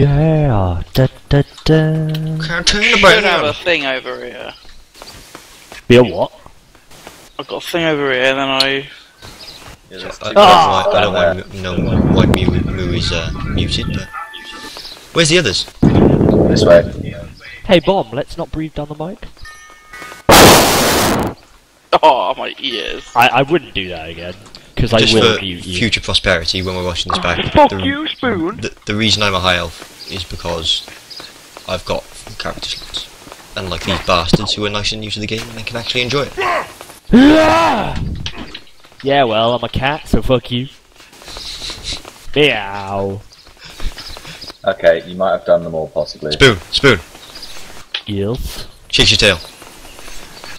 Yeah. Da, da, da. Can't turn the Should brain have a thing over here. Be a what? I've got a thing over here, then I. I, I don't Ah! know why, I don't want to know why Mew, Moo is uh, muted, but... Where's the others? This way. Hey, Bomb, let's not breathe down the mic. Oh, my ears. I, I wouldn't do that again. Because I Just will for mute you. future prosperity when we're watching this ah, back. Fuck the, you, Spoon! The, the reason I'm a high elf is because I've got character slots. Unlike these bastards who are nice and new to the game and they can actually enjoy it. Yeah, well, I'm a cat, so fuck you. Meow. Okay, you might have done them all possibly. Spoon, spoon, Yes. chase your tail.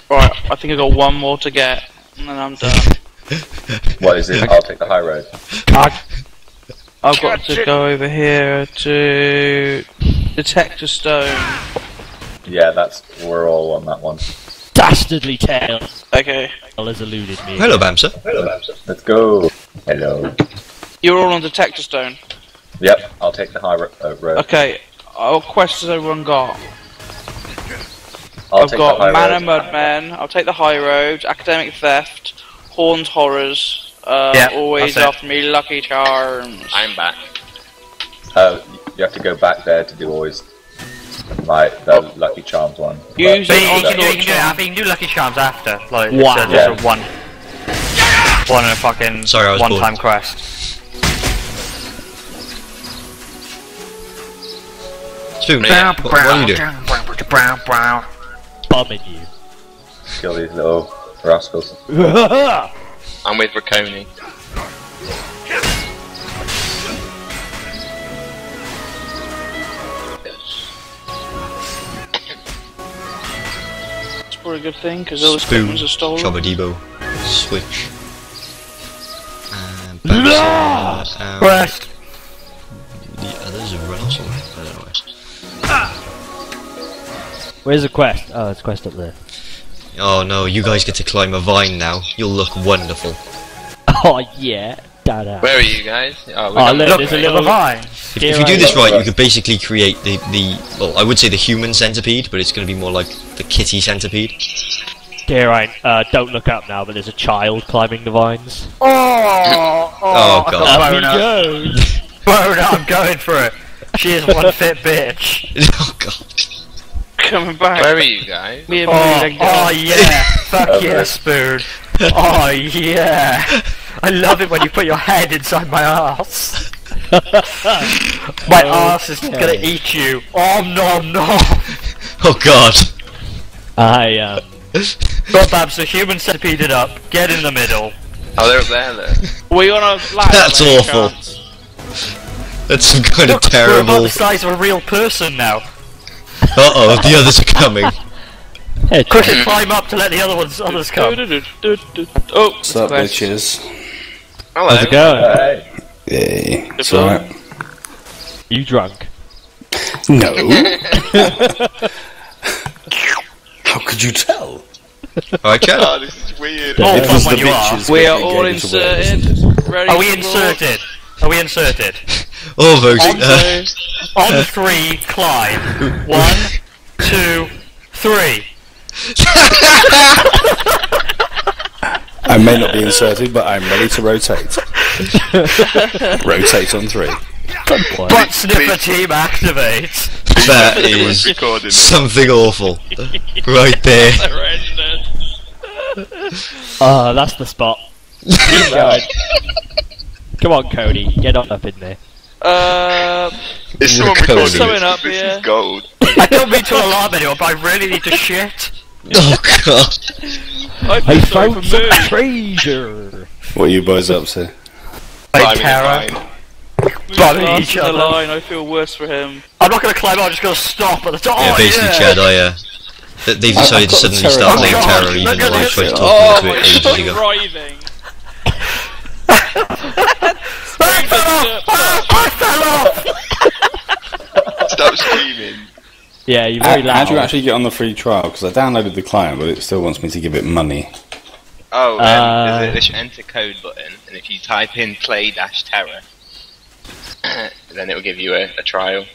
Right, I think I got one more to get, and then I'm done. What is it? I'll take the high road. I've got to go over here to detect a stone. Yeah, that's we're all on that one. Dastardly tail Okay, has eluded me. Hello, Bamsa. Hello, Bamsa. Let's go. Hello. you're all on detect a stone. Yep, I'll take the high ro- uh, road. Okay, what quests has everyone got? I'll I've take got the high Man road. and Mudmen. I'll take the high road. Academic theft. Horned horrors. Uh, Yeah, always after me. Lucky charms. I'm back. Oh, you have to go back there to do always. Like the Lucky Charms one. Use But it you, on you can do, you can do, I think you can do Lucky Charms after. Like, Wow. it's a, Yeah. just a one. One in a fucking Sorry, I was one bored. time quest. Spoon, what, what are you doing? Brown, brown. Bumming you. Kill these little rascals. I'm with Raconi. It's probably a good thing because all the Spoon, equipments are stolen. Chobadebo, Switch. And Bamsa, and um, Quest. the others have run off somewhere. I don't know where. Where's the quest? Oh, it's quest up there. Oh no, you guys get to climb a vine now. You'll look wonderful. Oh, yeah. Da da. Where are you guys? Oh, Oh, done look, there's a little vine. If, if you do this right, you could basically create the, the well, I would say the human centipede, but it's going to be more like the kitty centipede. Dear, I uh, don't look up now, but there's a child climbing the vines. Oh, Oh, I God. got Up he boner. goes. Boner, I'm going for it. She is one fit bitch. oh god. Coming back. Where are you guys? Me and Oh, Moody oh yeah. Fuck Okay. yeah, spoon. Oh yeah. I love it when you put your head inside my ass. my ass is gonna eat you. Oh no no! Oh god. I, um... Got Babs, the human centipede it up. Get in the middle. Oh, they're there, though. Were you on a ladder? That's awful. chance? That's some kind Look, of we're about terrible. the size of a real person now. Uh oh, the others are coming. Hey, Quickly climb up to let the other ones others come. Oh, What's up, quest. bitches? Hello. how's it going? Hey, Yay. Good It's alright. You drunk? No. How could you tell? Alright, chat. Oh, this is weird. Oh, Because fun when the you are. bitches We are all gave away, inserted. Ready Are we inserted? Are we inserted? Almost. On Uh, two, on three, climb. One, two, three. I may not be inserted, but I'm ready to rotate. rotate on three. Butt sniffer team activate. that is something awful. Right there. Horrendous. Oh, that's the spot. Keep going. Come on, Cody, get on up in there. Uh, Is someone Recording. recording Something this? up This here. is gold. I don't mean to alarm anyone, but I really need to shit. Oh god. I I found for some Moon. treasure. What are you boys up to? Like Climbing a terror. vine. Bumming Last each in the other. line, I feel worse for him. I'm not gonna climb, I'm just gonna stop at the top. Yeah, oh, basically, yeah. Chad, I, uh, th- they've decided to suddenly terror. start playing TERA even look though at I this. tried to talk them my into it ages god, ago. writhing. I fell off! I fell off! Stop screaming. Yeah, you're very how loud. do you actually get on the free trial? Because I downloaded the client, but it still wants me to give it money. Oh, um, Uh, there's, a, there's an enter code button, and if you type in play dash TERA, then it will give you a, a trial.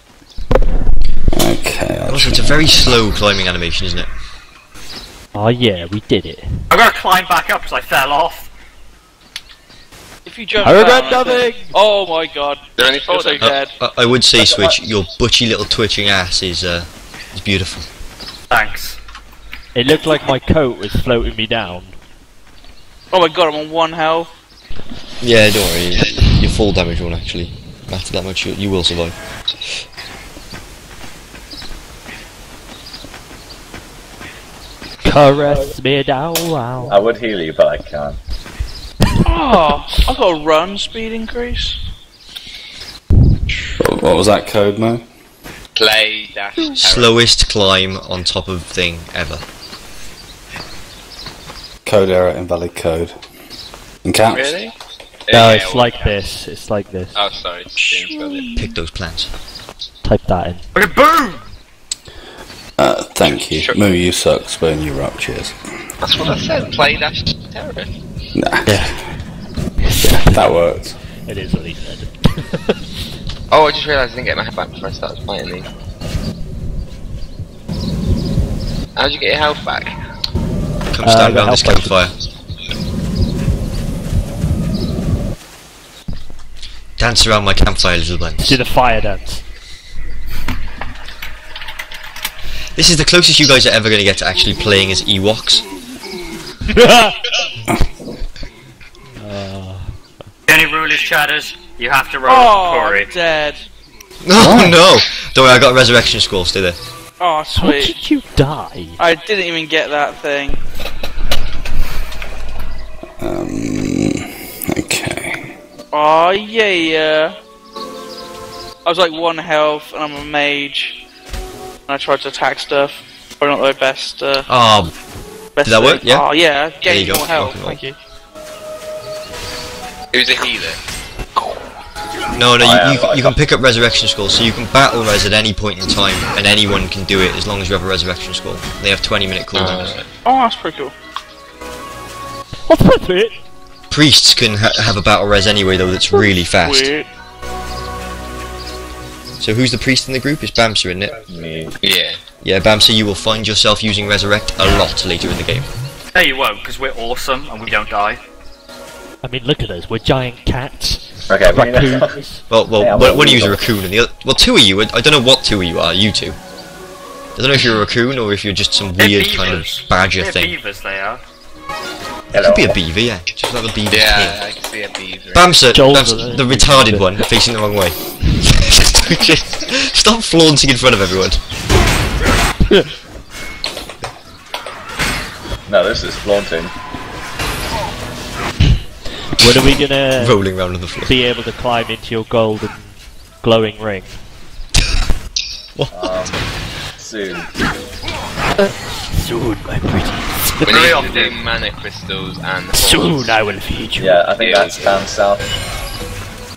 Okay. I'll Also, it's a very slow climbing animation, isn't it? Oh yeah, we did it. I'm gonna climb back up because I fell off. If you jump I regret down, nothing! Oh my god. There any You're so dead. I, I would say, Switch, your butchy little twitching ass is uh, is beautiful. Thanks. It looked like my coat was floating me down. Oh my god, I'm on one health. Yeah, don't worry. Your full damage won't actually matter that much. You, you will survive. Caress me down, wow. I would heal you, but I can't. Oh, I've got a run speed increase. What, what was that code, Mo? Play dash. Slowest climb on top of thing ever. Code error, invalid code. In caps? Really? No, Yeah, it's like yeah. this. It's like this. Oh, sorry. James got it. Pick those plants. Type that in. Okay, boom! Uh, thank you. Sure. Moo, you suck. Spoon you rock. Cheers. That's what I said. Play dash TERA. Nah. Yeah. That worked. It is what he said. Oh, I just realised I didn't get my head back before I started fighting these. How'd you get your health back? Come Uh, stand the around this campfire. Dance around my campfire, little ones. Do the fire dance. This is the closest you guys are ever going to get to actually playing as Ewoks. The only rule is, Chatters, you have to roll Oh, for I'm dead. Oh no! Don't worry, I got a resurrection scroll. Stay there. Oh, How sweet. did you die? I didn't even get that thing. Um. Okay. Oh, yeah, yeah. I was like one health, and I'm a mage. And I tried to attack stuff. Probably not the best. Uh, Oh, best Did that work? thing. Yeah? Oh, yeah. you Gain go. more health. Rock and roll. Thank you. Who's a healer? no, no, you, you, but you can pick up resurrection scrolls, so you can battle res at any point in time, and anyone can do it as long as you have a resurrection scroll. They have 20 minute cooldowns. Oh, that's pretty cool. What's with it? Priests can ha- have a battle res anyway, though, that's really fast. Weird. So who's the priest in the group? It's Bamsa, isn't it? Me. yeah. Yeah, Bamsa, you will find yourself using resurrect a lot later in the game. No, you won't, because we're awesome and we don't die. I mean, look at us. We're giant cats. Okay, we Raccoons. Well, well, Yeah, one, well, one of you is a raccoon, and the other, well, two of you. I don't know what two of you are. You two. I don't know if you're a raccoon or if you're just some They're weird kind of beavers. badger They're thing. beavers, they are. It could be a beaver, yeah. Just like a beaver. Yeah, I can see a beaver. Bamsa, Bamsa, the retarded one, facing the wrong way. Just stop flaunting in front of everyone. No, this is flaunting. When are we gonna Rolling around on the floor. be able to climb into your golden glowing ring? Um, soon. Soon, my pretty. We Very need often. to do mana crystals and Soon I will feed you. Yeah, I think Yeah, that's yeah. down south.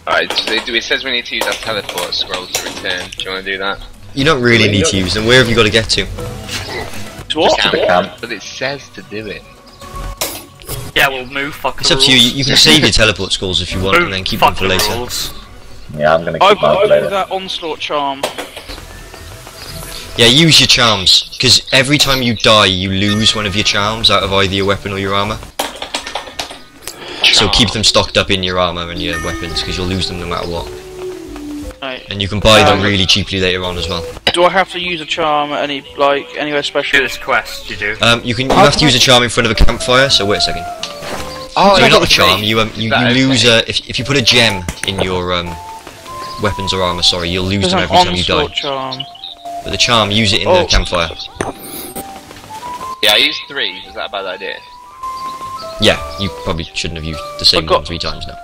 Alright, so it it says we need to use our teleport scroll to return. Do you want to do that? You don't really need to use them. Where have you got to get to? To what? Camp. the camp. But it says to do it. Yeah, we'll move, fuck It's the up to you. You, you can save your teleport scrolls if you want, and then keep them fuck for the later. rules. Yeah, I'm gonna I've keep mine got for later. that onslaught charm. Yeah, use your charms, because every time you die, you lose one of your charms out of either your weapon or your armor. So keep them stocked up in your armor and your weapons, because you'll lose them no matter what. Right. And you can buy them Um, really cheaply later on as well. Do I have to use a charm at any like anywhere special? Do special? this quest, you do. Um, you can you have to use a charm in front of a campfire. So wait a second. Oh, so I not got a charm. three. You um, you, you lose okay? uh, if if you put a gem in your um weapons or armor. Sorry, you'll lose There's them every time you onslaught die. charm. But the charm, use it in Oh. the campfire. Yeah, I used three. Was that a bad idea? Yeah, you probably shouldn't have used the same got- one three times now.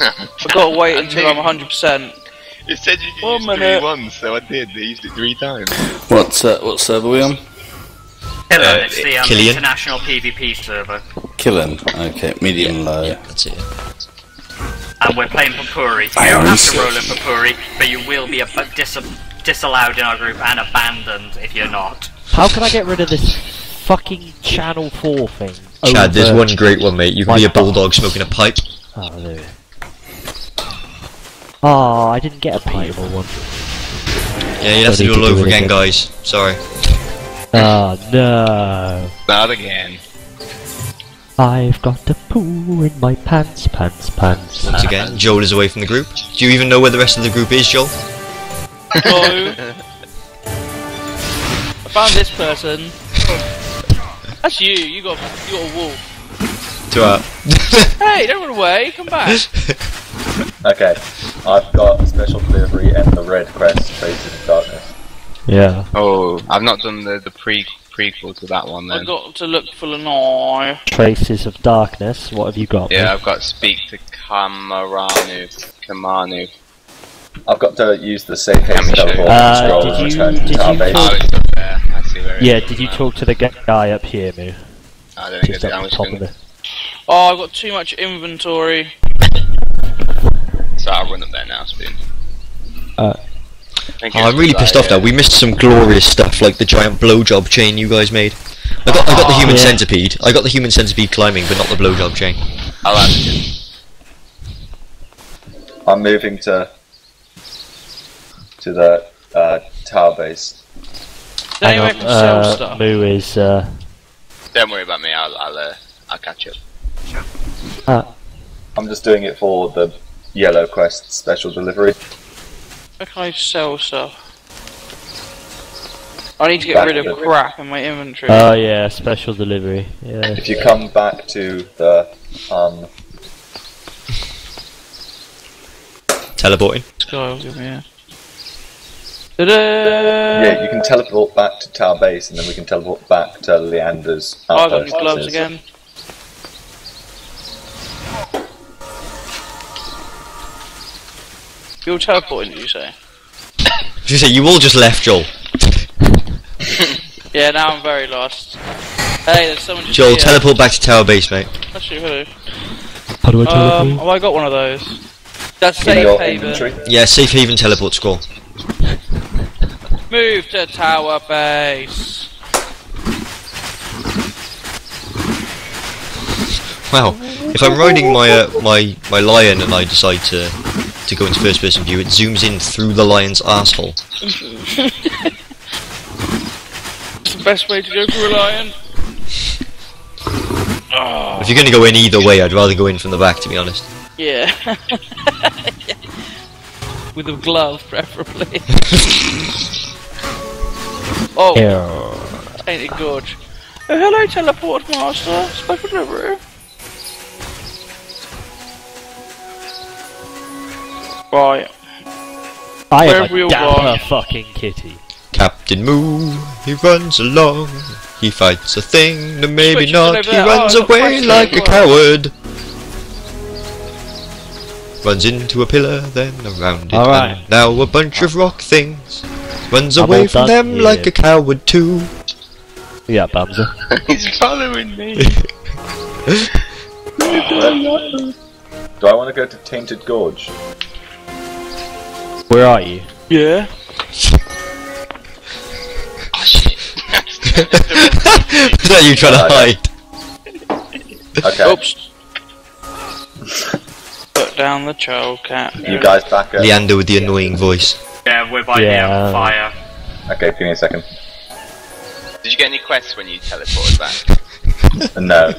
I've got to wait until. I'm 100%. It said you could One use minute. three once, so I did. I used it three times. What uh, what server are we on? Killer, Uh, it's the um, Killian? international PvP server. Killing. Okay, medium low. Yeah, that's it. And we're playing Popori. You I don't have to roll in Popori, but you will be ab- dis- disallowed in our group and abandoned if you're not. How can I get rid of this fucking Channel 4 thing? Chad, there's one great one, mate. You can my be a bulldog smoking a pipe. Oh, there we go. Oh, I didn't get a paintable one. Yeah, you'll have to Don't do it all over again, again. guys. Sorry. Oh no. Not again. I've got a poo in my pants, pants, pants. Once again, Joel is away from the group. Do you even know where the rest of the group is, Joel? No. I found this person. That's you. You got you got a wolf. To our. Hey, don't run away. Come back. Okay, I've got special delivery and the red crest, Traces of Darkness. Yeah. Oh, I've not done the the pre prequel to that one I've got to look for an eye. Traces of darkness. What have you got? Yeah, mate? I've got to speak to Kamaranu. Kamanu. I've got to use the safe haven Let me teleport Uh, scroll did and you- return to did you base. Oh, it's up there. I see where it Yeah. is Did you now. talk to the guy up here, Moo? I don't think Just I did. up I'm the top gonna, the. Oh, I've got too much inventory. So I'll run up there now, Spoon. Uh, Thank Oh, you. I'm really pissed off now. We missed some glorious stuff, like the giant blowjob chain you guys made. I got, I got the human yeah. centipede. I got the human centipede climbing, but not the blowjob chain. I'll add it. I'm moving to to the uh, tower base. Don't Hang on. make Uh, stuff? Moo is. Uh, Don't worry about me. I'll I'll uh, I'll catch up. uh, I'm just doing it for the yellow quest special delivery. Where can I sell stuff? I need to get Back rid of to the- crap in my inventory. oh yeah, special delivery. Yeah. If you come back to the um, Teleporting. Sky will give me a. Ta-da! yeah, you can teleport back to tower base, and then we can teleport back to Leander's Oh, I've got outpost. my gloves which is- again. You're teleporting, did you say? You say you all just left, Joel. Yeah, now I'm very lost. Hey, there's someone just Joel, here. teleport back to tower base, mate. Actually, who? How do I Um, teleport? oh, I got one of those. That's In safe your haven. inventory. Yeah, safe haven teleport scroll. Move to tower base. Wow. If I'm riding my uh, my my lion and I decide to to go into first person view, it zooms in through the lion's asshole. It's the best way to go through a lion. If you're gonna go in either way, I'd rather go in from the back, to be honest. Yeah. With a glove, preferably. oh, Here. tainted gorge. Oh, hello, teleport master. Special delivery. Right. I Where am have we a all dapper gone? fucking kitty. Captain Moo, he runs along. He fights a thing, no maybe Switch not. He oh, runs Oh, away like a coward. Runs into a pillar, then around it. Alright. and now a bunch of rock things. Runs I'm away from done them like here. a coward too. Yeah, Bamza. He's following me. Do I want to go to Tainted Gorge? Where are you? Yeah. oh shit. Is that you trying to hide? Okay, Oops. Put down the child cat. you guys back up. Leander with the annoying voice. Yeah, we're by Yeah. the um, fire. Okay, give me a second. Did you get any quests when you teleported back? No,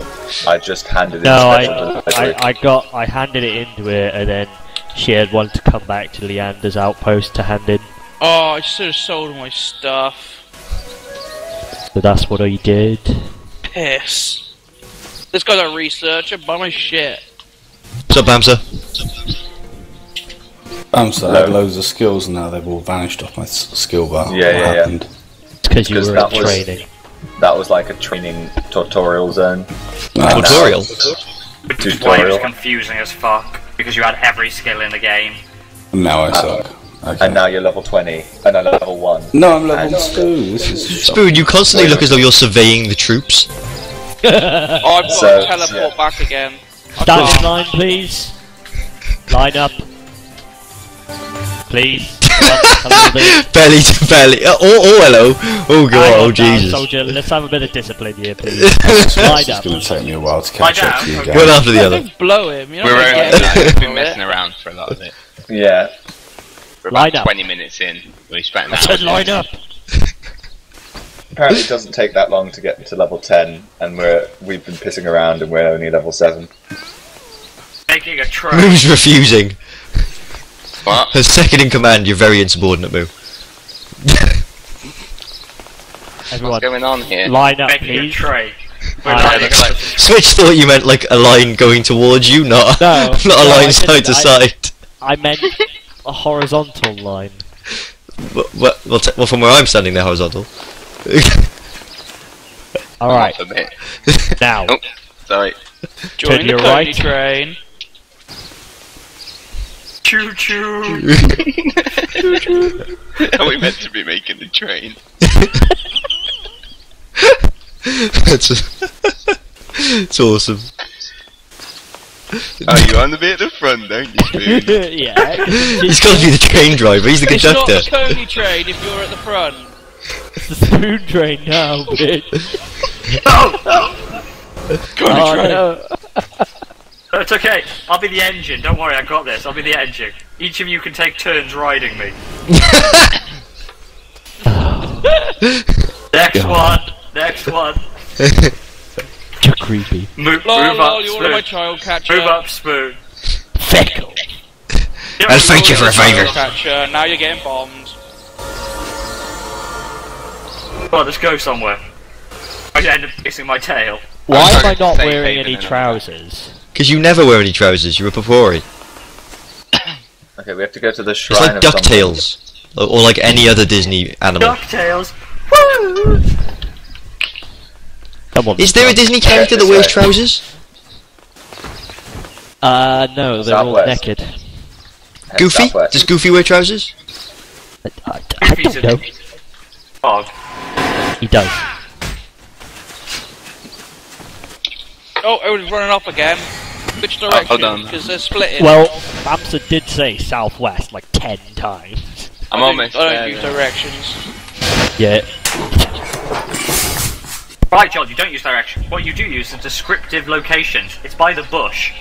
I just handed in No, I, special I. I got, I handed it into her, and then she had wanted to come back to Leander's outpost to hand in. Oh, I should have sold my stuff. So that's what I did. Piss. This guy's a researcher. Buy my shit. What's up, Bamsa? So I had loads of skills now they've all vanished off my skill bar. Yeah, What yeah, yeah. It's because you 'Cause were that in was- training. That was like a training tutorial zone. And now Tutorial? it's Which is why it was Tutorial. confusing as fuck, because you had every skill in the game. now I uh, suck. Okay. And now you're level 20, and I'm level 1. no, I'm level and- two. This Spoon, you constantly look as though you're surveying the troops. Oh, I've got So, to teleport yeah. back again. Stand in line, please. Line up. Please. Come on, come on, please. belly to belly. Uh, oh, oh, hello. Oh, God. Hang Oh, on Jesus. soldier. Let's have a bit of discipline here, please. It's Line up. going to take me a while to catch up to you Okay. One after the other. Don't blow him. You're We not were gonna only get like, we've been messing around for a lot of it. Yeah. We're about Line up. 20 minutes in. We spent an I hour. said line up. Apparently, it doesn't take that long to get to level ten, and we're we've been pissing around, and we're only level seven. Making a train. Moo's refusing. What? As second in command, you're very insubordinate, Moo. Everyone, What's going on here? line up, Making a please. train. We're Alright, lining looks up. like- Switch thought you meant like a line going towards you, not No, not no, a line I side to I- side. I meant a horizontal line. Well, well, well, t- well, from where I'm standing, they're horizontal. All right, Off a bit. now. Oh. Sorry. Join to the your right. train. Choo choo. Are we meant to be making the train? That's it's awesome. Oh, you're on the bit at the front, don't you, yeah. He's got to be the train driver. He's the conductor. It's not conductor. the Cody train if you're at the front. It's the spoon train now, bitch. Oh! Cody Oh, train. no. No, it's okay. I'll be the engine. Don't worry, I got this. I'll be the engine. Each of you can take turns riding me. Next one. Next one. You're creepy. Move, Lol, move lol, up, you wanted my spoon. child catcher. Move up, spoon. Feckle. I'll thank you for a favour. catcher. Now you're getting bombed. Come on, let's go somewhere. I end up fixing my tail. Why am I not wearing any trousers? Because you never wear any trousers. You're a Popori. Okay, we have to go to the shrine. It's like. Ducktales, or, or like any other Disney animal. DuckTales. Woo! Come on. Is there a Disney character that wears way. trousers? Uh, no, they're all Southwest. naked. Head Goofy? southwest. Does Goofy wear trousers? I, I, I don't know. a dog. He does. Oh, it was running off again. Which Oh, direction? hold on. Because they're splitting. Well, Bamsa did say southwest like ten times. I'm I don't- almost I don't there. use then. directions. Yeah. Right, John, you don't use directions. What you do use is descriptive locations. It's by the bush.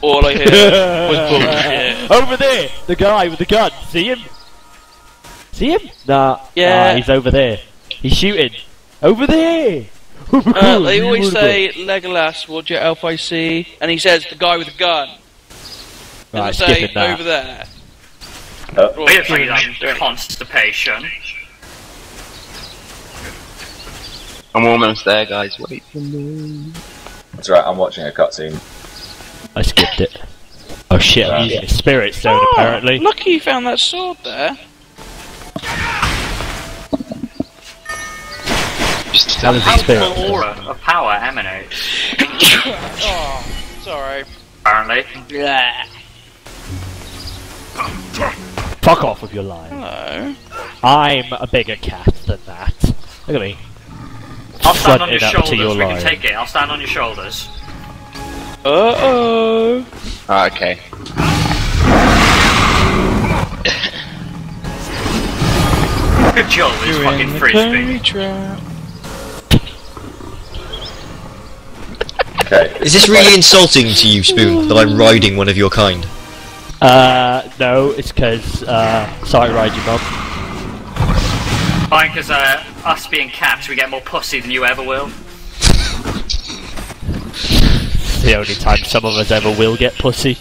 All I hear was bullshit. over there, the guy with the gun. See him? See him? Nah. Yeah. Nah, he's over there. He's shooting. Over there. Uh, they always say Legolas, what your elf I see, and he says the guy with the gun. And Right, they say that. over there. Oh, Or- Weird thing, constipation. I'm almost there, guys. Wait for me. that's right. I'm watching a cutscene. I skipped it. Oh shit, I'm using a spirit stone Oh, apparently. Lucky you found that sword there. Just How does the How spirit will aura of power emanate? oh, sorry. Apparently. Yeah. Fuck off with your line. Hello. I'm a bigger cat than that. Look at me. I'll stand on your Fronting up to shoulders. your we line. can take it. I'll stand on your shoulders. Uh oh. Ah, okay. Good job, it's fucking frisbee. Okay. Is this really insulting to you, Spoon, that I'm riding one of your kind? Uh, no, it's because, uh, sorry, ride your mum. Fine, because uh, us being cats, we get more pussy than you ever will. The only time some of us ever will get pussy.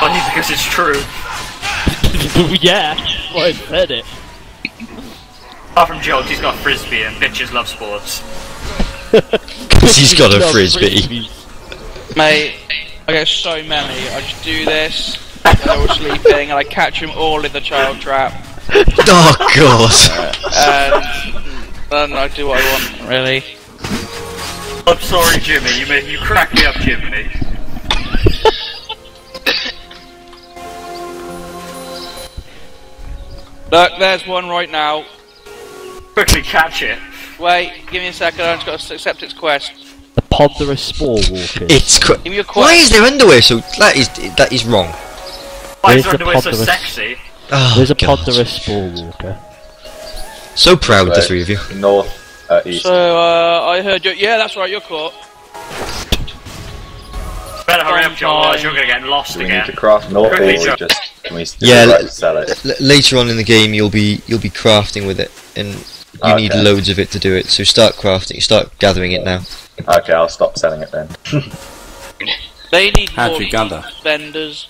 Funny because it's true. yeah, well, I said it. Apart from jokes, he's got frisbee and bitches love sports. Because he's got a frisbee. Mate, I get so many. I just do this. They're all sleeping, and I catch them all in the child trap. Oh god. And then I do what I want, really. I'm sorry, Jimmy. You made, you cracked me up, Jimmy. Look, there's one right now. Quickly catch it. Wait, give me a second. I've just got to accept its quest. The ponderous spore walkers. It's cr- Give me a quest. Why is there underwear so that is that is wrong. Why is Where's the underwear so ponderous- sexy? Oh, There's a God. ponderous spore walker. So proud, the Right. three of you. North, uh, east. So, uh, I heard you. Yeah, that's right, you're caught. Better hurry up, Joel, otherwise you're gonna get lost Do we need again. to craft more, or Quickly, we just can we Yeah, right to sell it? L- later on in the game, you'll be you'll be crafting with it, and you need loads of it to do it. So start crafting, start gathering it now. Okay, I'll stop selling it then. They need How'd more you gather? vendors.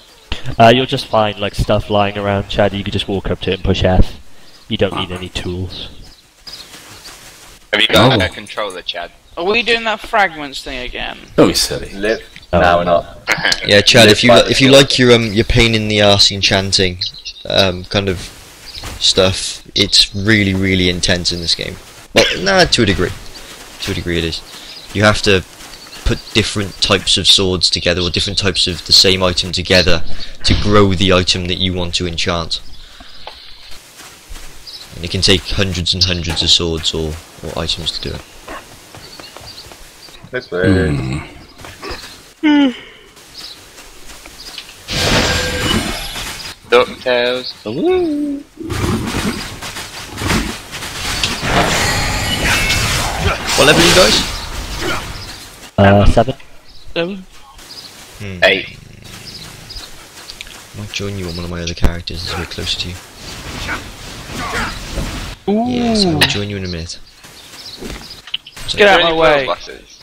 Uh, you'll just find like stuff lying around, Chad. You can just walk up to it and push F. You don't need any tools. Have you got Oh. a controller, Chad? Are we doing that fragments thing again? Don't be silly. Live? Oh. No, we're not. Yeah, Chad, if you if you like your um your pain in the arse enchanting um kind of stuff, it's really really intense in this game. Well, nah, to a degree, to a degree it is. You have to put different types of swords together or different types of the same item together to grow the item that you want to enchant. And it can take hundreds and hundreds of swords or, or items to do it. This way. DuckTales. What level are you guys? Uh, seven. Um, Eight. might join you on one of my other characters as we're closer to you. Yes, I will join you in a minute. So- Get out of my way. world bosses?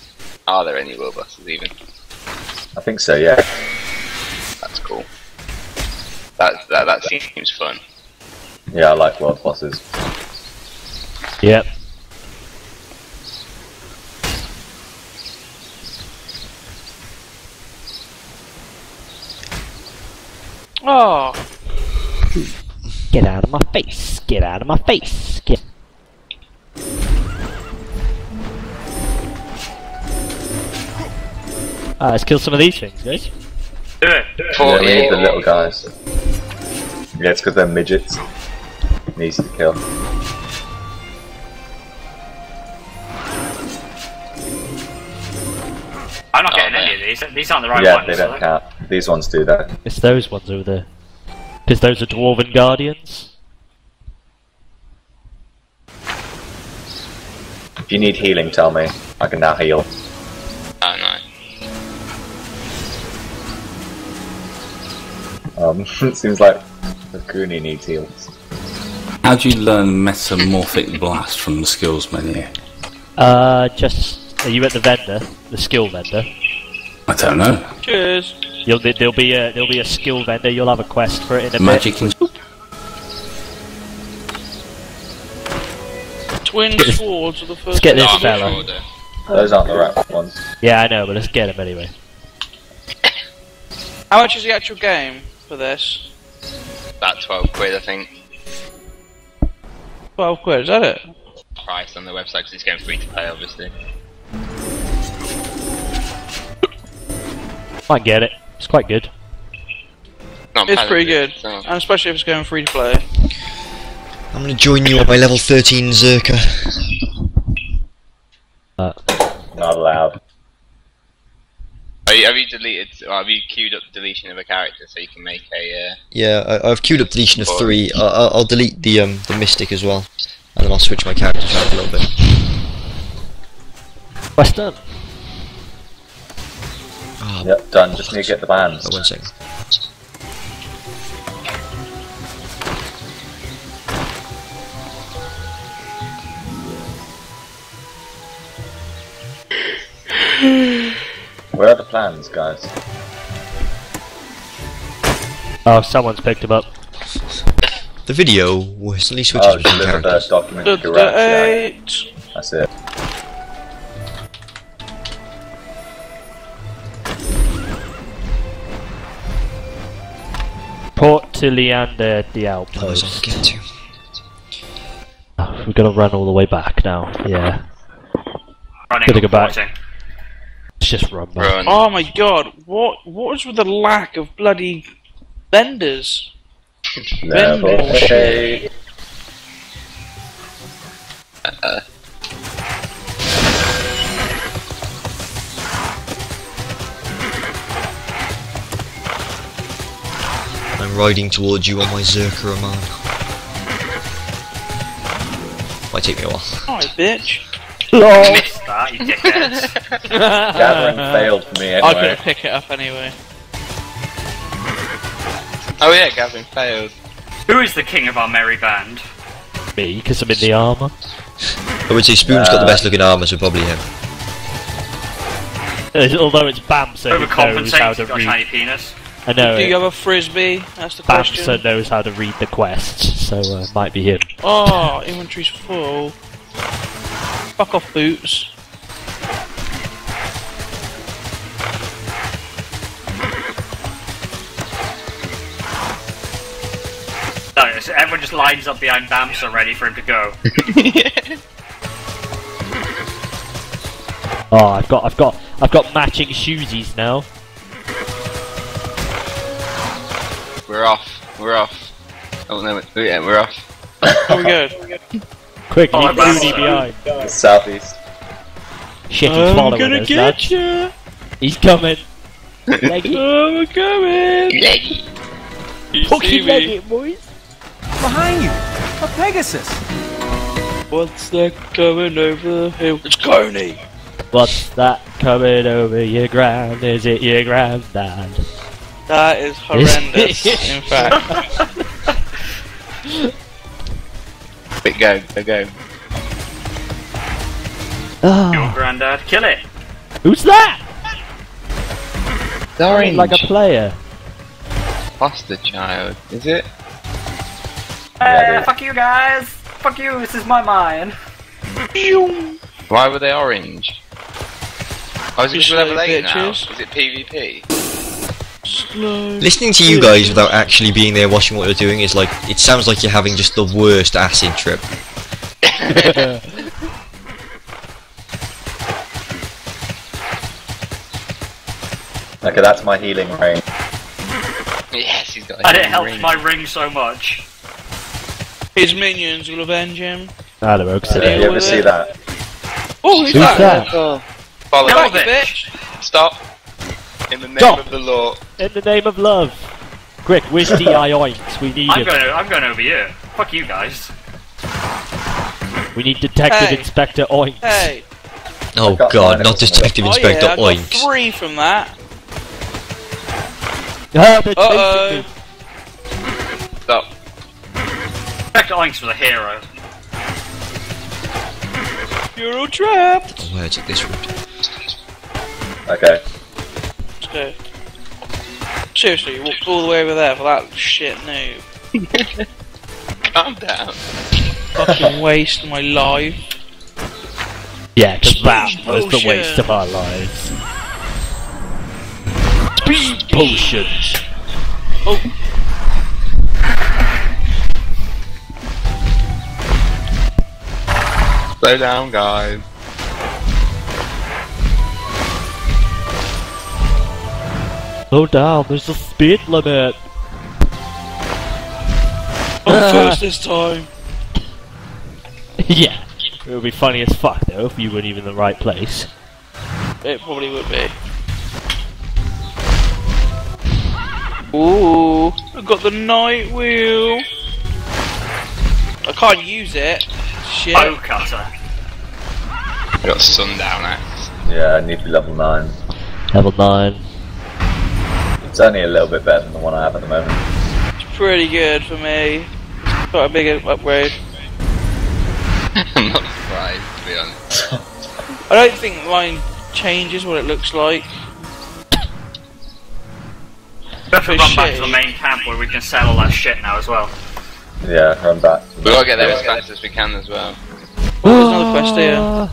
Are there any world bosses even? I think so, yeah. That's cool. That that that seems fun. Yeah, I like world bosses. Yep. Oh, Get out of my face. Get out of my face. Get. Uh, let's kill some of these things, guys. Do it. Yeah, we need the little guys. Yeah, it's because they're midgets. Easy to kill. I'm not Oh, getting man. any of these. These aren't the right yeah, ones. they don't count. These ones do that. It's those ones over there. Because those are dwarven guardians. If you need healing, tell me. I can now heal. Oh no. Um, it seems like the Cooney needs heals. How do you learn Metamorphic Blast from the skills menu? Uh, just. Are you at the vendor? The skill vendor? I don't know. cheers. You'll, there'll be a there'll be a skill vendor. You'll have a quest for it in a Magic and Twin swords are the first. let's get this Armor fella. order. Those aren't the right ones. Yeah, I know, but let's get him anyway. How much is the actual game for this? About twelve quid, I think. Twelve quid. Is that it? Price on the website because it's going free to play, obviously. I get it. It's quite good. Not It's pretty good, so- and especially if it's going free to play. I'm gonna join you on my level 13 Zerka. Uh, Not allowed. Have you, have you deleted? Or have you queued up the deletion of a character so you can make a? Uh, Yeah, I, I've queued up deletion of three. I, I'll, I'll delete the um the mystic as well, and then I'll switch my characters around a little bit. quest done. Oh, Yep, done. Just need to get the bands. oh, one second. Where are the plans, guys? Oh, someone's picked him up. The video was recently switches Oh, between deliver the characters. document Da, to da, Garage, yeah. That's it. Port to Leander at the Oh, it's on outpost. get to. Oh, we're gonna run all the way back now. Yeah. Running Gotta go back. reporting. Let's just run run. Oh my god! What what is with the lack of bloody vendors? Level Vendor shit. eight. I'm riding towards you on my Zerka Aman. Might take me a while. Hi, bitch. LOL. Missed that, you dickheads. Gathering failed for me anyway. I couldn't pick it up anyway. Oh yeah, Gavin failed. Who is the king of our merry band? Me, because I'm in the armour. I would say Spoon's got the Uh, best looking armour, so probably him. Uh, Although it's Bamsa who knows how Overcompensated, to a read. shiny penis. I know Do you have a frisbee? That's the question. Bamsa knows how to read the quests, so uh, might be him. Oh, inventory's full. Fuck off, boots. No, so everyone just lines up behind Bamsa ready for him to go. Oh, I've got, I've got, I've got matching shoesies now. We're off. We're off. Oh no, we- yeah, we're off. Oh, we good. Quick, Oh, leave Bamsa. Rooney behind. Southeast. Shit, he's following us, lads. you. He's coming. Leg it. Oh, we're coming. You Fucking leg me? it, boys. Behind you! A Pegasus! What's that coming over the hill? It's Coney. What's that coming over your ground? Is it your granddad? That is horrendous. in fact, Quick, go, go, go. Ah, Your granddad, kill it! who's that? The orange. Like a player. foster child, is it? Hey, dude. fuck you guys! Fuck you, this is my mine! Why were they orange? Oh, is it You level 8 now? Is it PvP? Slow. Listening to you guys without actually being there watching what you're doing is like, it sounds like you're having just the worst acid trip. Okay, that's my healing ring. Yes, he's got a And it ring. helps my ring so much. His minions will avenge him. I don't know, 'cause Did you ever see that? Oh, who's, Who's that? that? Follow Kill Back, me. bitch. Stop. In the name Stop. of the law. In the name of love. Quick, where's DI Oinks? We need I'm him. going, I'm going over here. Fuck you guys. We need Detective Hey. Inspector Oinks. Hey. Oh got god, mine not or something. Detective Oh Inspector yeah, I got Oinks. three from that. Ah, they're Uh-oh. chasing me. Stop. Spectre Oinks was a hero. You're all trapped. Where to this route? Okay. Let's go. Seriously, you walked all the way over there for that shit noob. Calm down. Fucking waste my life. Yeah, because that was the waste of our lives. Speed potion! Oh! Slow down, guys. Slow down, there's a speed limit. I'm first this time. yeah. It would be funny as fuck though if you weren't even in the right place. It probably would be. Ooh, I've got the night wheel. I can't use it. Shit. Bow cutter. We got sundown axe. Yeah, I need to be level 9. Level 9. It's only a little bit better than the one I have at the moment. It's pretty good for me. It's Quite a big upgrade. I'm not surprised, to be honest. I don't think mine changes what it looks like. We have to run back to the main camp where we can sell all that shit now as well. Yeah, run back. We gotta get there as fast as we can as well. There's another quest here.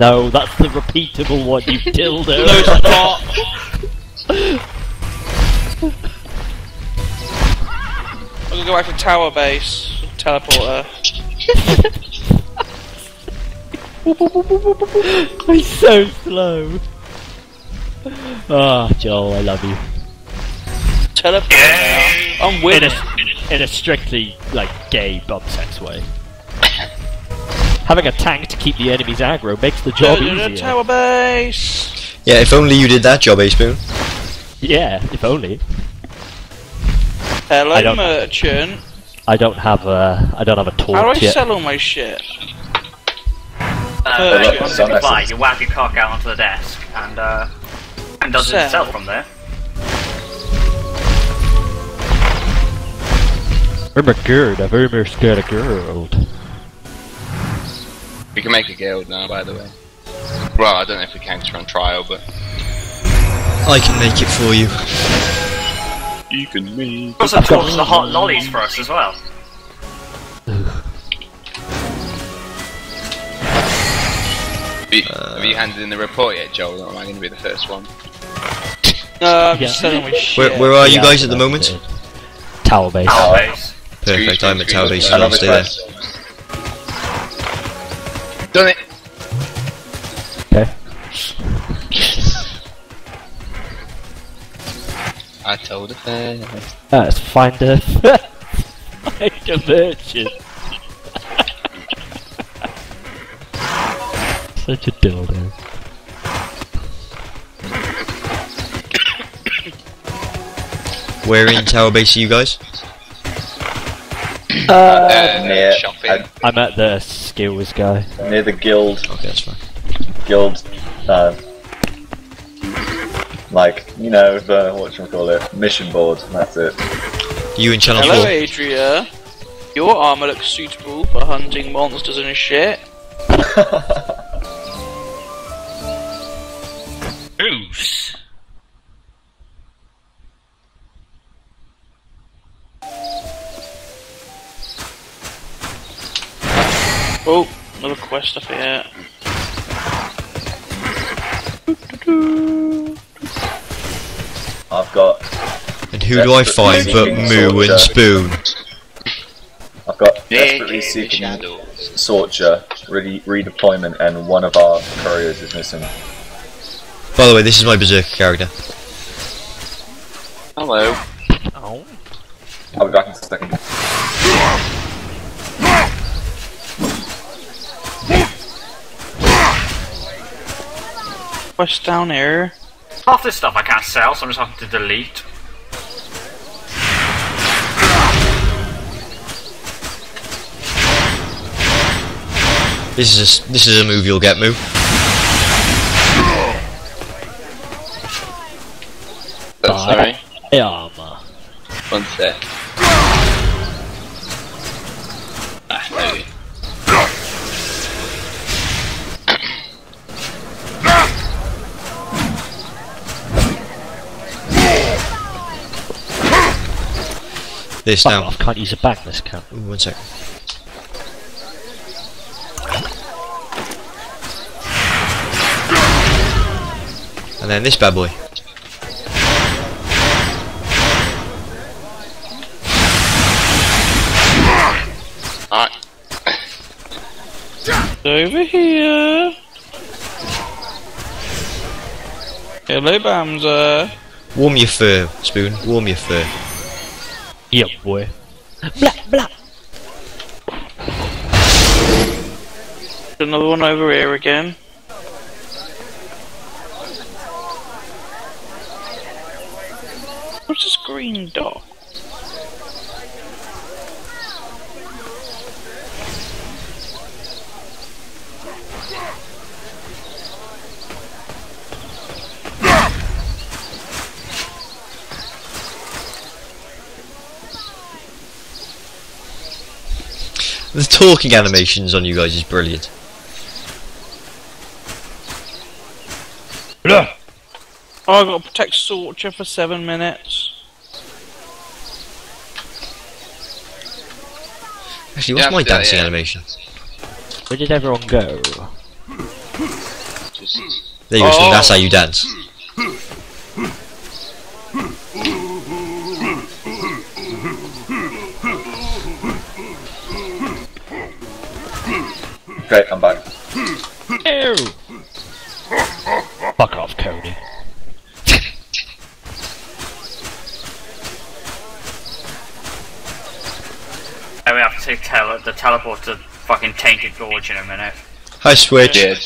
No, that's the repeatable one, you dildo. No, it's I'm gonna go back to tower base. Teleporter. He's so slow. Ah, Joel, I love you. Teleporter. I'm In winning. a, in a strictly, like, gay bum sex way. Having a tank to keep the enemies aggro makes the job Go to easier. tower base. Yeah, if only you did that job, A Spoon. Yeah, if only. Hello, I don't- merchant. I don't have a, I don't have a torch How do I yet. sell all my shit? Uh, when look, you want to on you whack your cock out onto the desk, and uh, and does it Sell. from there. I'm a girl, I'm very much scared of girl. We can make a guild now, by the way. Well, I don't know if we can 'cause we're on trial, but I can make it for you. You can make. Also talks the hot lollies for us as well. Have you, have you handed in the report yet, Joel? Or am I going to be the first one? No, I'm Yeah. just telling me. Where, where are you Yeah, guys at the moment? it. Tower base. Tower base. Perfect, I'm at Tower Base, screw. so I'll stay there. Done it! I told her first. Let's find a find a merchant. Such a dildo. Where in Tower Base are you guys? Uh, near, shopping. uh, I'm at the skills guy. near the guild, Okay, that's fine. guild, uh, like, you know, the, it, mission board, that's it. You in Channel Hello, 4? Adria. Your armor looks suitable for hunting monsters and shit. Goose. Oh, another quest up here. I've got, And who do I find but Moo and Spoon? I've got desperately seeking shadows. Sorcha, re- redeployment, and one of our couriers is missing. By the way, this is my Berserker character. Hello. Oh. I'll be back in a second. Quest down here. Half this stuff I can't sell, so I'm just having to delete. This is a, this is a move you'll get, Moo. Oh, sorry. Buy armor. One sec. This Fuck now. off, can't use a bag this count. Ooh, one sec. And then this bad boy. Alright. Over here. Hello, Bamza. Warm your fur, Spoon. Warm your fur. Yeah, boy. Blah, blah. Another one over here again. What's this green dot? The talking animations on you guys is brilliant. Oh, I've got to protect Sorcha for seven minutes. Actually, what's Yeah, my dancing yeah. animation? Where did everyone go? There you go, Oh. That's how you dance. Fucking Tainted Gorge in a minute. Hi, Switch. did.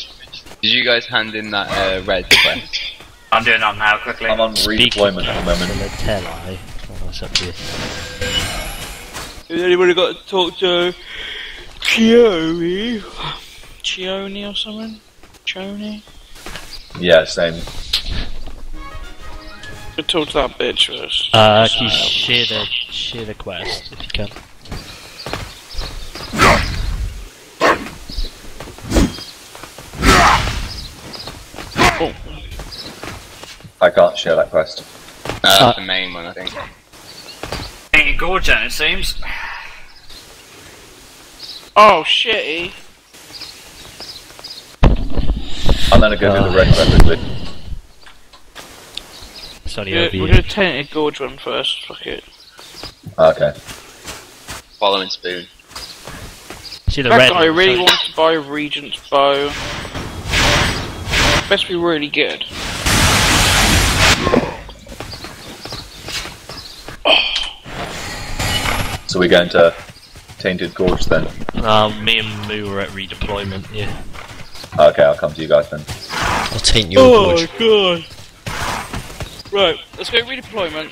Did you guys hand in that uh, red quest? I'm doing that now quickly. I'm on redeployment at the moment. The tell I. What's up here? Has anybody got to talk to Chloe? Chione or something? Choni? Yeah, same. Go talk to that bitch first. Uh, can you share the share the quest if you can? Oh, I can't share that quest. Uh, Uh, the main one, I think. Ain't gorge it seems. oh shitty. I'm gonna go do the red quest quickly. It's only We're, we're gonna tainted gorge one first. Fuck it. Okay. Following Spoon. See the That red guy one, really so- wants to buy Regent's bow. Best be really good. So we're going to Tainted Gorge then. Um, me and Moo were at redeployment, yeah. Okay, I'll come to you guys then. I'll taint your gorge. Oh god. Right, let's go redeployment.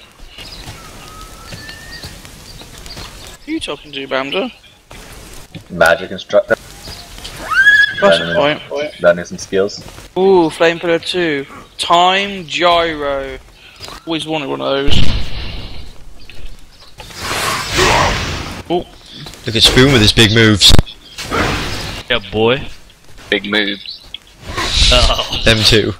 Who are you talking to, Bamda? Magic instructor. That's Learning, a point. learning some skills. Ooh, Flame Pillar 2. Time Gyro. Always wanted one of those. Oh, Look at Spoon with his big moves. Yeah, boy. Big moves. Oh, Them two.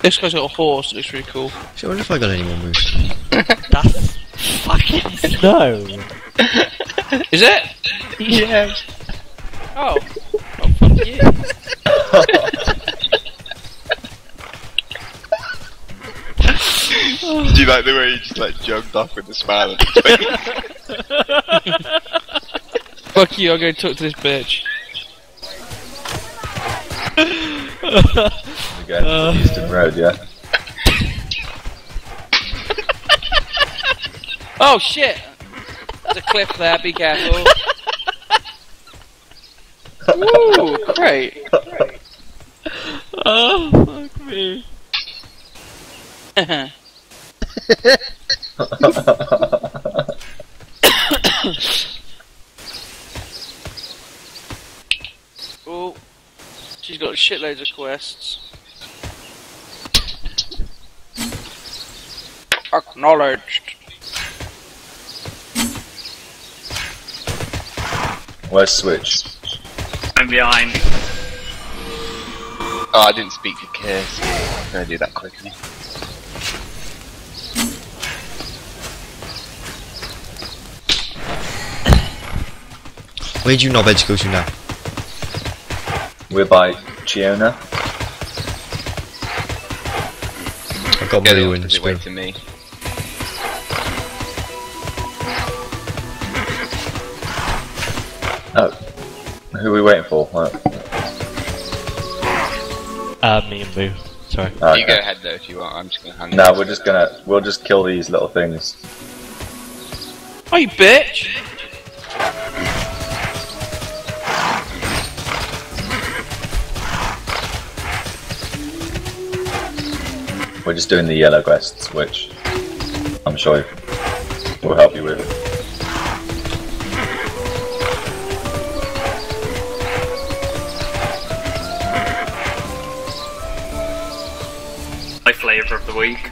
this guy's got a horse, it looks really cool. So I wonder if I got any more moves. that's fucking no. Is it? Yeah. Oh. Oh, fuck you. Do you like the way he just like jumped off with a smile on his face? Fuck you, I'll go talk to this bitch. We're going to the Eastern Road, yeah? Oh shit! There's a cliff there, be careful. Woo, great. Oh, fuck me. oh, she's got shitloads of quests. Acknowledged. Where's Switch? I'm behind. Oh, I didn't speak to Kirs. I'm gonna do that quickly. Where'd you knobheads go to now? We're by Chiona. I've got Go the Moo and opposite Spoon. to me. Me and Moo. Sorry. Okay. You go ahead though if you want. I'm just gonna hang. No, we're just gonna we'll just kill these little things. Oh, you bitch! We're just doing the yellow quests, which I'm sure will help you with. Week.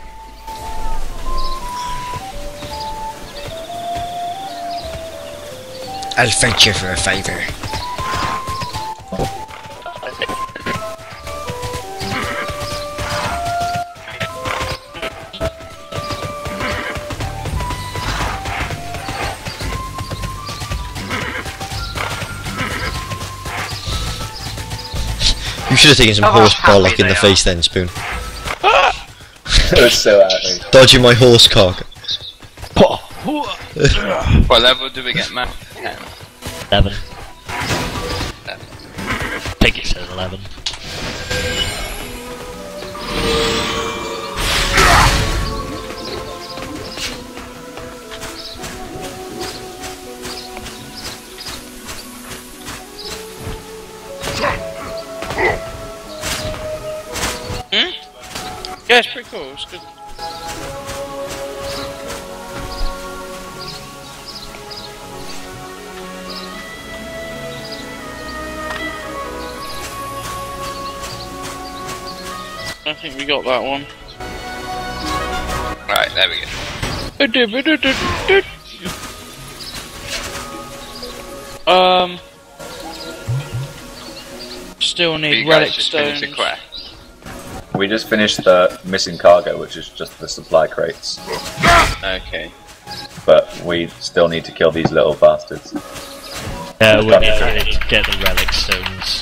I'll thank you for a favour. You should have taken some oh, horse happy bollock in the face then, Spoon. that was so outrageous. Dodging my horse cock. what level do we get, Matt? 10. We got that one. Right, there we go. Um. Still need guys relic just finished stones. the quest. We just finished the missing cargo, which is just the supply crates. Okay. But we still need to kill these little bastards. Yeah, we need to get the relic stones.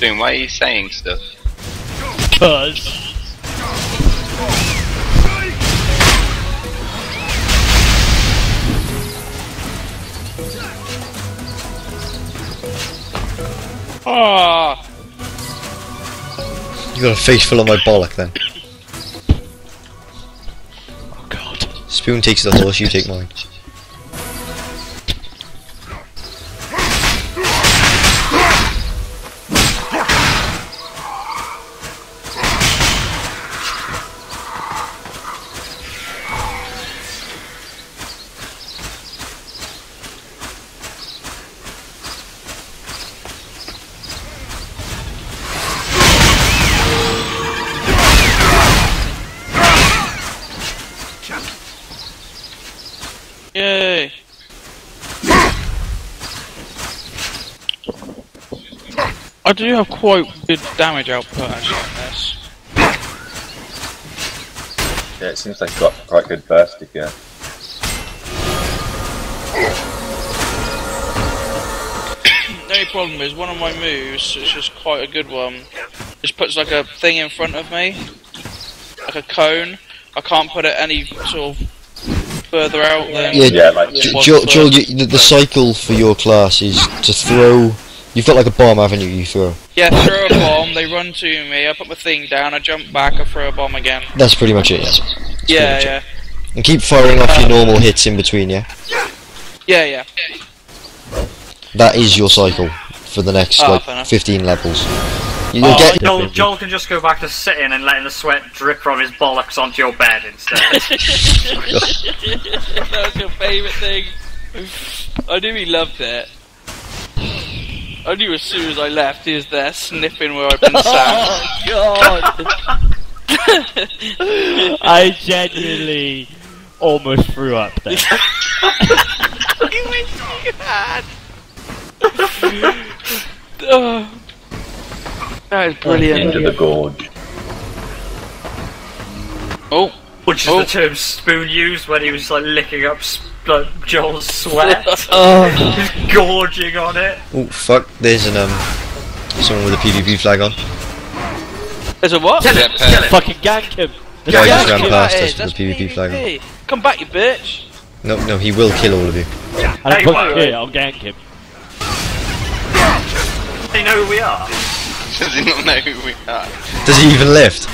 Doing, why are you saying stuff? Cause Ah, You got a face full of my bollock then. oh god. Spoon takes the horse, you take mine. Quite good damage output actually on this. Yeah, it seems like you've got quite good burst if you The only problem is one of my moves, which is quite a good one, just puts like a thing in front of me, like a cone. I can't put it any sort of further out than. Yeah, Yeah, like J- Joel. Joel you, the, the cycle for your class is to throw. You've got like a bomb, haven't you? You throw. Yeah, throw a bomb, they run to me, I put my thing down, I jump back, I throw a bomb again. That's pretty much it. Yes. Yeah, much it. yeah. And keep firing off your normal hits in between. Yeah. Yeah, yeah. That is your cycle for the next Ah, like 15 levels. You'll Oh, get. Joel, Joel can just go back to sitting and letting the sweat drip from his bollocks onto your bed instead. that was your favourite thing. I knew he loved it. I knew as soon as I left he was there sniffing where I've been oh, sat. Oh god! I genuinely almost threw up there. you wish you had! Oh. That is brilliant. into the gorge. Oh, Which is Oh. the term Spoon used when he was like licking up sp- like, Joel's sweat. Just gorging on it. Oh fuck! There's an um. Someone with a PvP flag on. there's a what? Kill Yeah, him, kill him. Fucking gank him! The guy just ran past is, us with that's a PvP flag on. Come back, you bitch! No, no, he will kill all of you. And Hey, fuck wait, it, I'll gank him. They know who we are. Does he not know who we are? Does he even lift?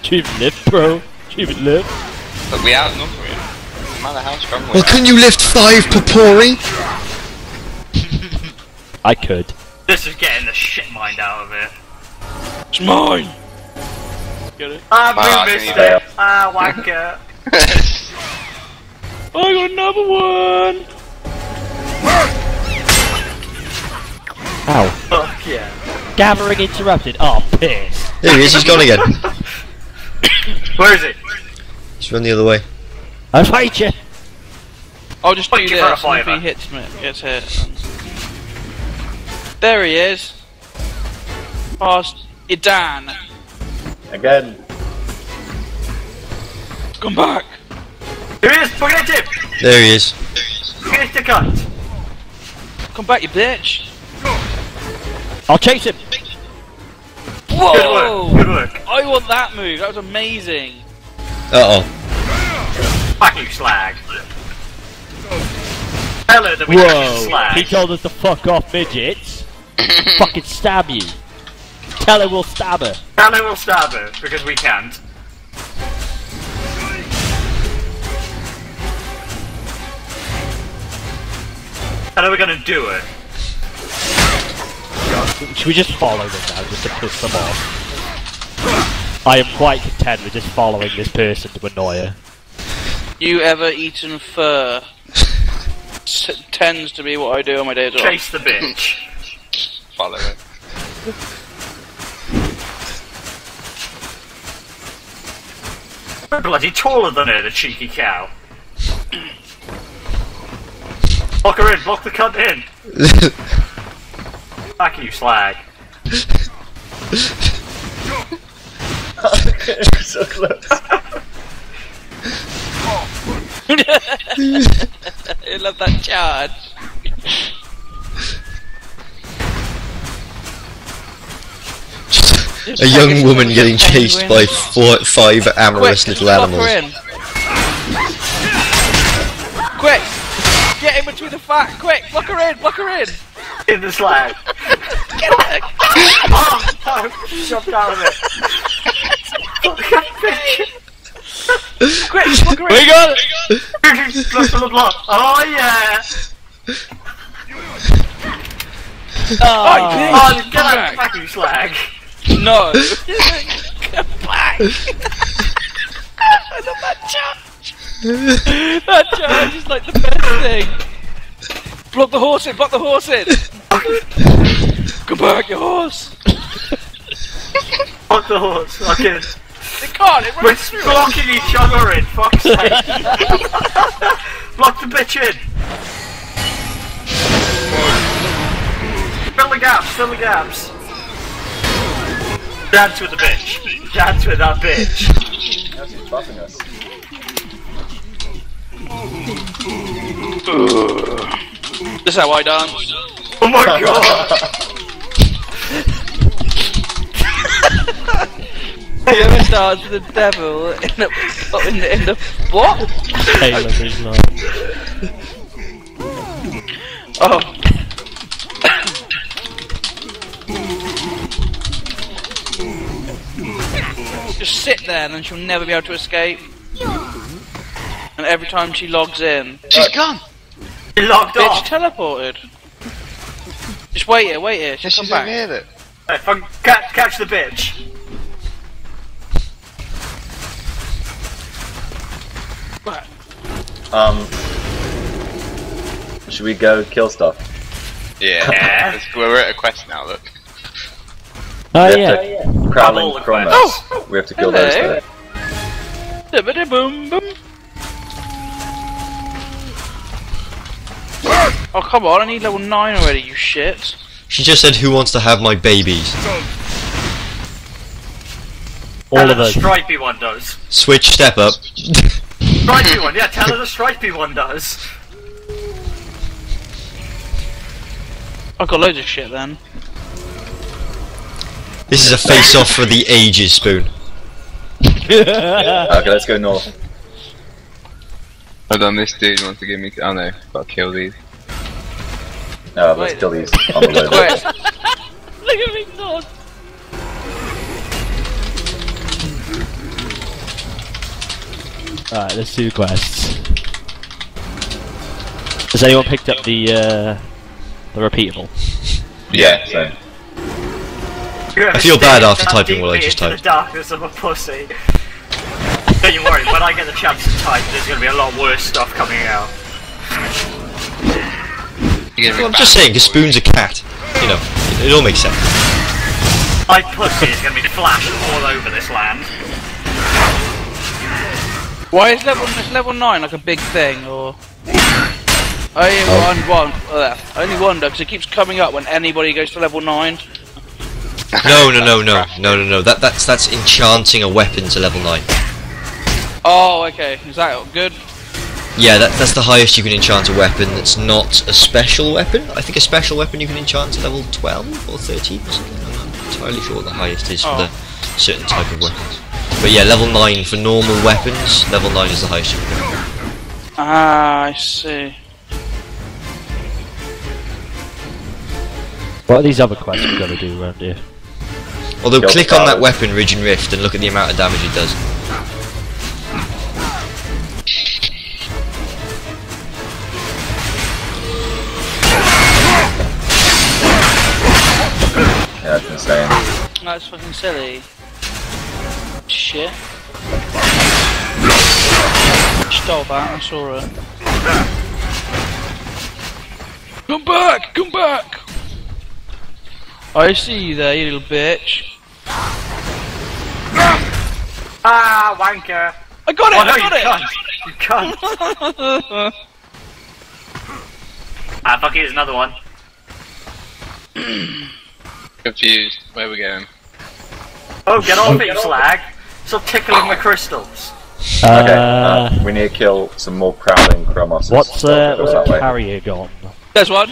Achieve lift, bro. Achieve lift. But we outnumber him. No matter how strong Well, can you lift five Popori? I could. This is getting the shit mind out of it. It's mine! Get it? Ah, we missed can you it. Ah, wanker. I got another one! Ow. Fuck yeah. Gathering interrupted. Oh, piss. There he is. He's gone again. Where is it? He's run the other way. I fight you. I'll just do Thank you for a this, and if he hits me, gets hit. There he is! Past Idan! Again. Come back! Here he is! Fucking hit him! There he is. Finish the cunt! Come back, you bitch! I'll chase him. Whoa! Good work, good work. I want that move, that was amazing! Uh oh fucking slag. Tell her that we Whoa. slag. He told us to fuck off, midgets. fucking stab you. Tell her we'll stab her. Tell her we'll stab her, because we can't. Tell her we're gonna do it. Should we just follow them now, just to piss them off? I am quite content with just following this person to annoy her. You ever eaten fur? S- tends to be what I do on my days off. Chase the bitch. Follow it. We're bloody taller than her, the cheeky cow. Block her in, block the cunt in. Back you slag. so close. I love that charge. A young woman getting chased by four, five amorous Quick, little animals. Quick! Get in between the fat! Quick! Block her in! Block her in! In the slag. Get her! oh, no, jumped out of it. Quick! Block her! We got it! block, block, block. Oh yeah! Oh, Oh, get out back you slag. No! Come back! I love that charge! that charge is like the best thing! Block the horse in! Block the horse in! Come back, your horse! Block the horse, fucking. It can't! It We're runs through it! blocking each other in, fuck's sake. Block the bitch in. Fill the gaps, fill the gaps. Dance with the bitch. Dance with that bitch. Now she's buffing us. This is how I dance. Oh my god! Whoever starts with the devil in the, in the, in the what? Caleb is like, Oh. Just sit there and then she'll never be able to escape. And every time she logs in, She's gone! He logged bitch off. teleported. Just wait here, wait here, she'll Yeah, come she's back. over here, look. Hey, fuck, catch, catch the bitch. Um, should we go kill stuff? Yeah. Yeah. We're at a quest now, look. oh we have yeah. to all Crowling the Chronos. quests. We have to kill those Hello. today. Dibbidi boom boom. Oh come on, I need level 9 already, you shit. She just said, "Who wants to have my babies?" All Tell of her the us. stripy one does. Switch, step up. Stripy one, yeah, tell her the stripy one does. I've got loads of shit then. This is a face-off for the ages, Spoon. Okay, let's go north. Hold on, this dude wants to give me. Oh no, gotta kill these. No, let's Wait. kill these on the way Look at me, God. Alright, let's do quests. Has anyone picked up the uh, the repeatable? Yeah, same. I feel bad after typing what I just typed. the darkness of a pussy. Don't you worry, when I get the chance to type, there's gonna be a lot worse stuff coming out. You're gonna be Well, I'm just saying, because Spoon's a cat. You know, it, it all makes sense. My pussy is gonna be flashed all over this land. Why is level is level nine like a big thing, or? Only Oh. one, one, uh, only wonder because it keeps coming up when anybody goes to level nine. No, no, no, no, no, no, no. That that's that's enchanting a weapon to level nine. Oh, okay. Is that good? Yeah, that, that's the highest you can enchant a weapon that's not a special weapon. I think a special weapon you can enchant to level 12 or 13 or something. I'm not entirely sure what the highest is for Oh. the certain type of weapons. But yeah, level 9 for normal weapons, level 9 is the highest you can. Ah, I see. What are these other quests we've got to do around here? Although click on that weapon, Ridge and Rift, and look at the amount of damage it does. Yeah, that's insane. That's fucking silly. Shit. Stole that, I saw it. Come back! Come back! I see you there, you little bitch. Ah, wanker! I got it! Oh no, I you got can't! You can't! ah, fuck it, here's another one. Confused. Where we going? Oh, get off it, you slag! Stop tickling my crystals. Okay, Uh, uh, we need to kill some more prowling Chromos. what's uh, Goes what's that carrier gone? There's one.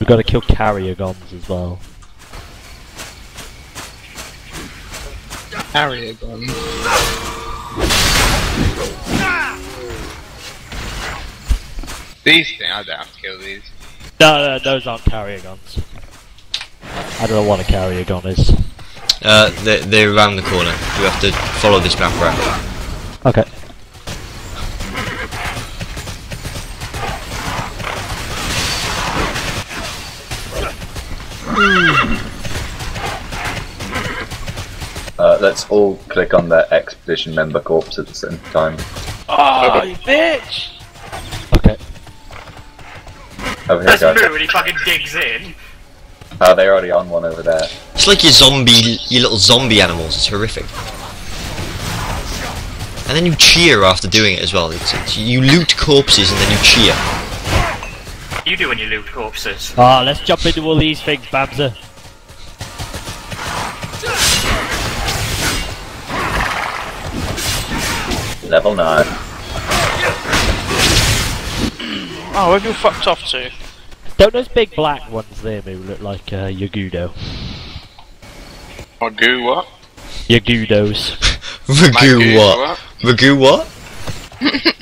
We've got to kill carrier guns as well. Carrier gun. These things, I don't have to kill these. No, no, those aren't carrier guns. I don't know what a carrier gun is. Uh, they're, they're around the corner. You have to follow this map around. Okay. Uh, let's all click on the expedition member corpse at the same time. Oh, you bitch! Okay. Over here, There's guys. Moo and he fucking digs in. Oh, they're already on one over there. It's like your zombie, your little zombie animals. It's horrific. And then you cheer after doing it as well. It's, it's, you loot corpses and then you cheer. You do when you loot corpses. Ah, let's jump into all these things, Bamza. Level 9. Oh, where have you fucked off to? Don't those big black ones there, Moo, look like uh, Yagudo? Or goo what? Yagudos. Ragu Magoo what? Ragu what?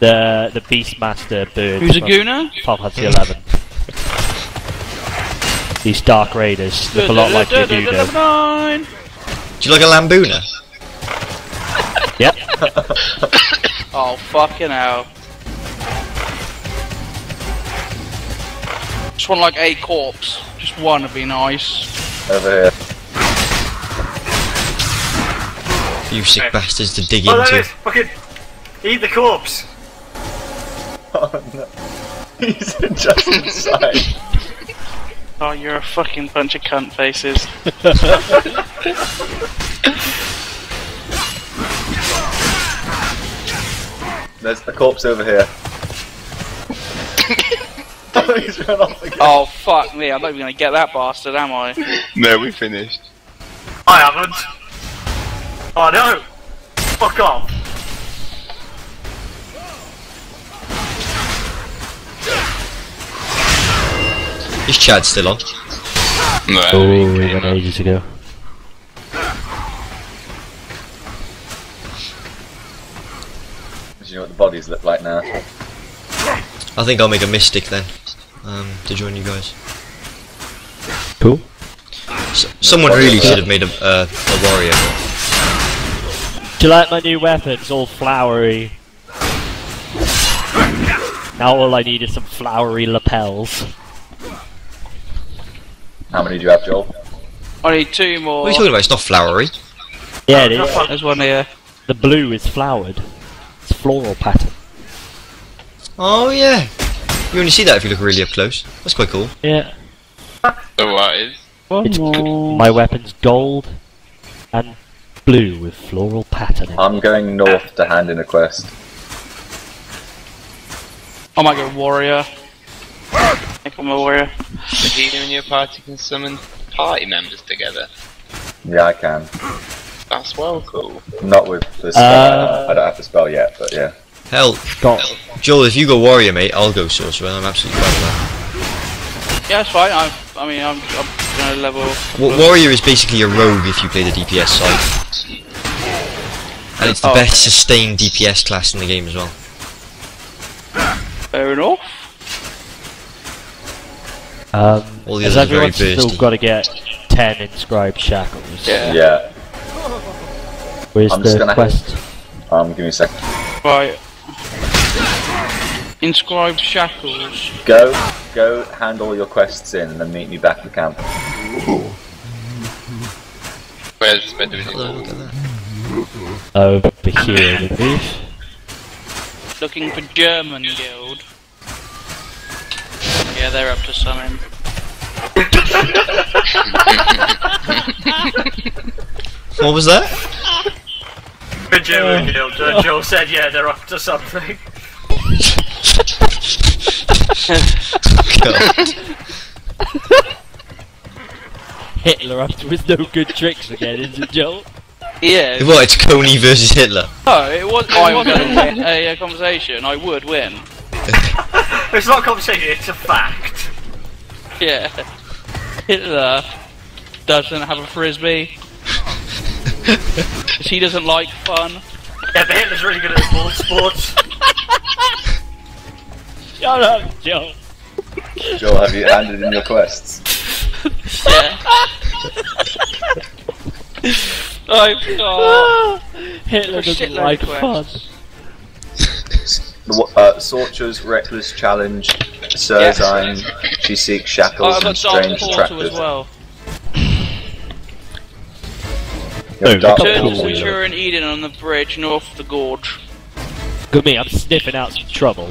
The the Beastmaster bird. Who's a from gooner? Final Fantasy Eleven. These Dark Raiders look a lot like Yagudo. Nine. Do you like a lambooner? Yep. Oh, fucking hell. Just want like a corpse. Just one would be nice. Over here. You sick bastards to dig Oh, there it into. is! Fucking eat the corpse! Oh no. He's just inside. Oh, you're a fucking bunch of cunt faces. There's the corpse over here. Oh, he's run off again. Oh, fuck me. I'm not even gonna get that bastard, am I? No, we finished. I haven't! Oh no! Fuck off! Is Chad still on? No, Oh, we we came went up. ages ago. Do you know what the bodies look like now? I think I'll make a mystic then. Um, to join you guys. Cool. S- someone really should have made a, uh, a warrior. Do you like my new weapon? It's all flowery. Now all I need is some flowery lapels. How many do you have, Joel? I need two more. What are you talking about? It's not flowery. Yeah, it is. There's one here. The blue is flowered. It's floral pattern. Oh yeah. You only see that if you look really up close. That's quite cool. Yeah. So what is? It's g- my weapon's gold and blue with floral pattern. I'm going north to hand in a quest. I might go warrior. I think I'm a warrior. If you and your party can summon party members together. Yeah, I can. That's well cool. Not with the spell. Uh, I don't have the spell yet, but yeah. Hell, Got Joel, if you go warrior, mate, I'll go sorcerer. I'm absolutely fine with that. Yeah, that's fine. I'm, I mean, I'm, I'm gonna level. Wa- warrior is basically a rogue if you play the DPS side. And it's the Oh. best sustained DPS class in the game as well. Fair enough. um, All the has others are very everyone still got to get ten inscribed shackles? Yeah. Yeah. Where's I'm just the gonna- quest? Um, give me a second. Right. Inscribed shackles. Go, go, hand all your quests in, and then meet me back at the camp. Where's where do we Hello, do look at. Over here, it is. Looking for German guild. Yeah, they're up to something. What was that? The German guild. Uh, Joe said, yeah, they're up to something. God. Hitler up to his no good tricks again, isn't it, Joel? Yeah. What? It's Coney versus Hitler. No, it was. I was going to win a, uh conversation. I would win. It's not a conversation, it's a fact. Yeah. Hitler doesn't have a frisbee. 'Cause he doesn't like fun. Yeah, but Hitler's really good at ball sports. Shut up, Joel. Joel, have you handed in your quests? Yeah. oh god. Hitler A doesn't like of fun. quests. The wa- Uh, Sorcha's Reckless Challenge, Surzine, She Seeks Oh, Shackles, I've and Strange Portal as Attractors. well. You have Boom. Dark Cool. Turn Portal. Witcher and Eden on the bridge north of the gorge. Look at me, I'm sniffing out some trouble.